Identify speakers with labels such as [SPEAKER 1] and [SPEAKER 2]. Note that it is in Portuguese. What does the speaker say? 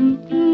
[SPEAKER 1] Música